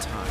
time.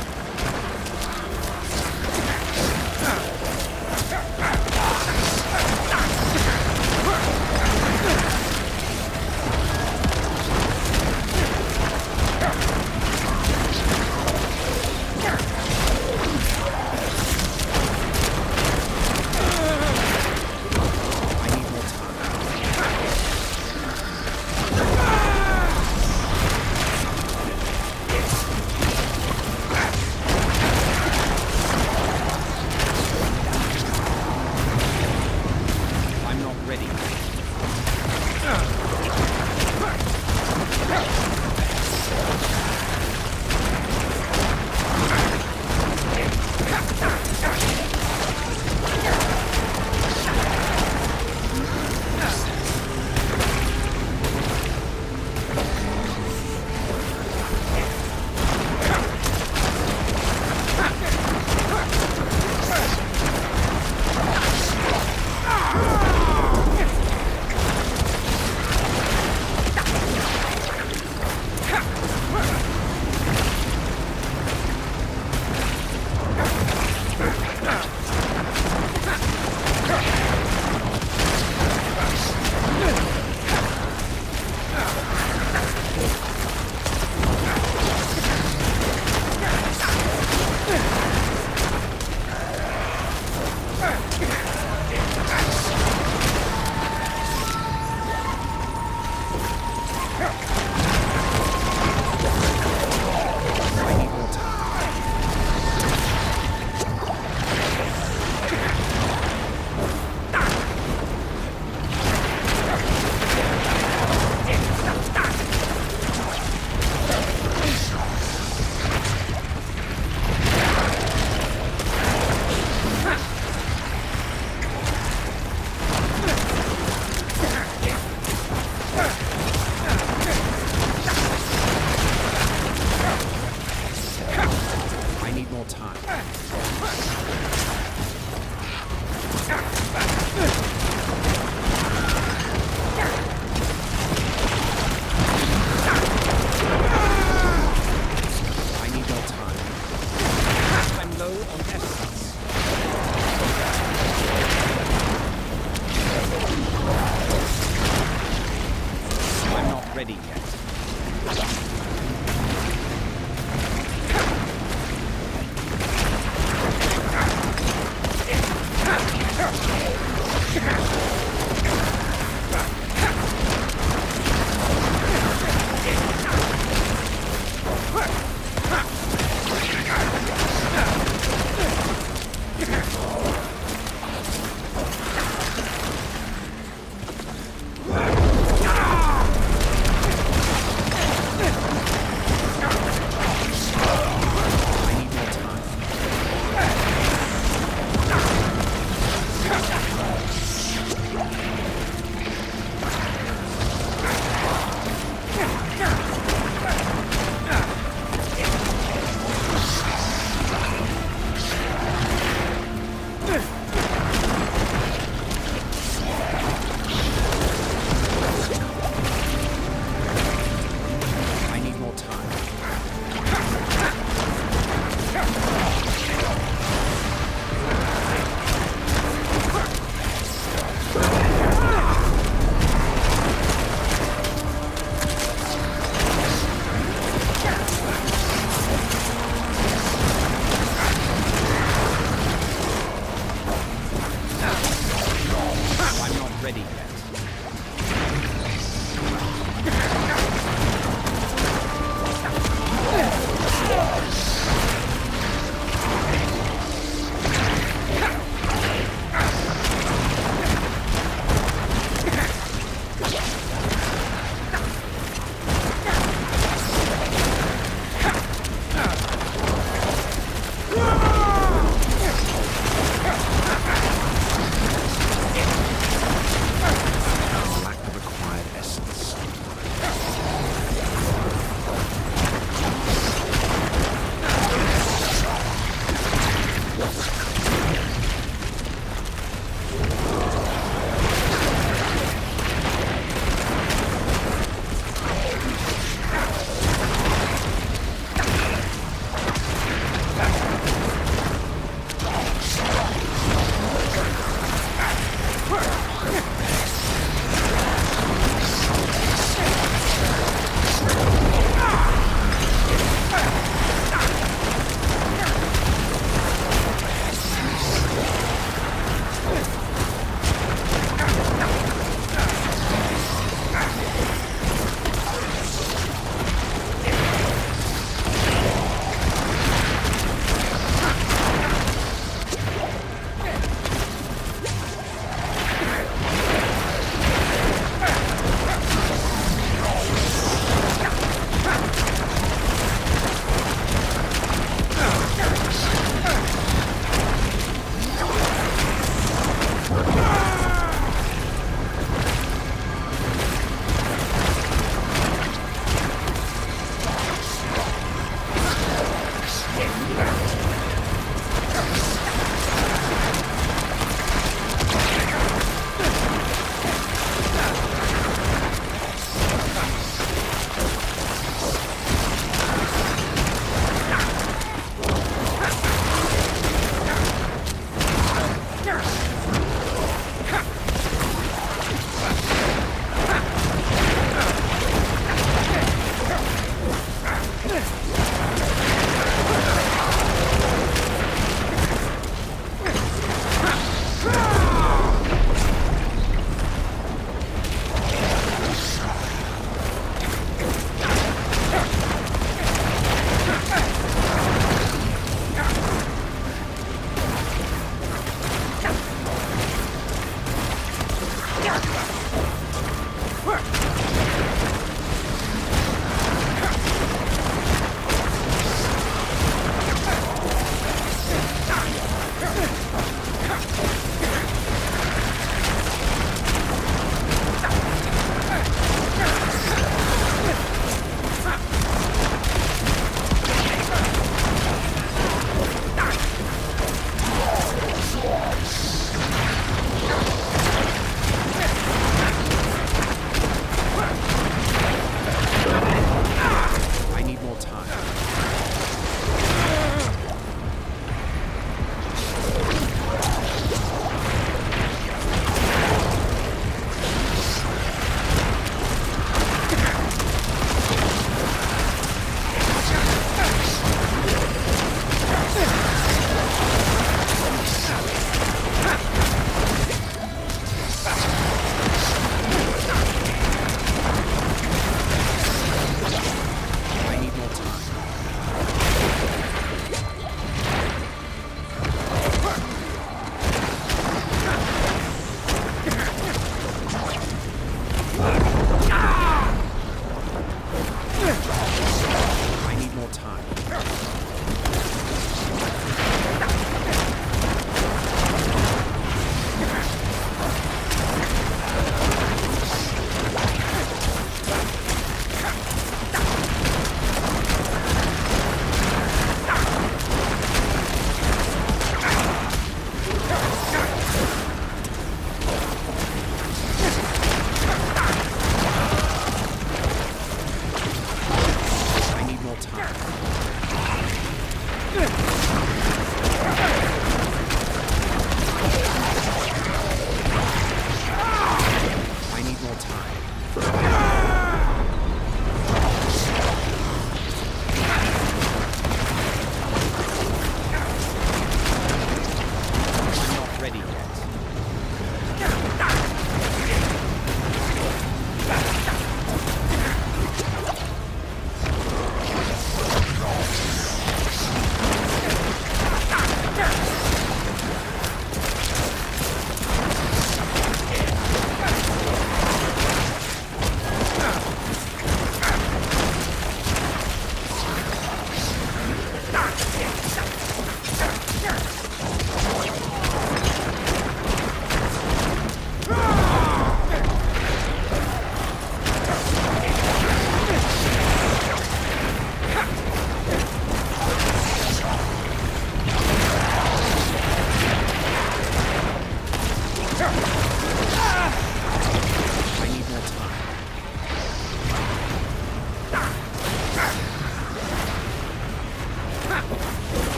Ugh.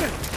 Huh?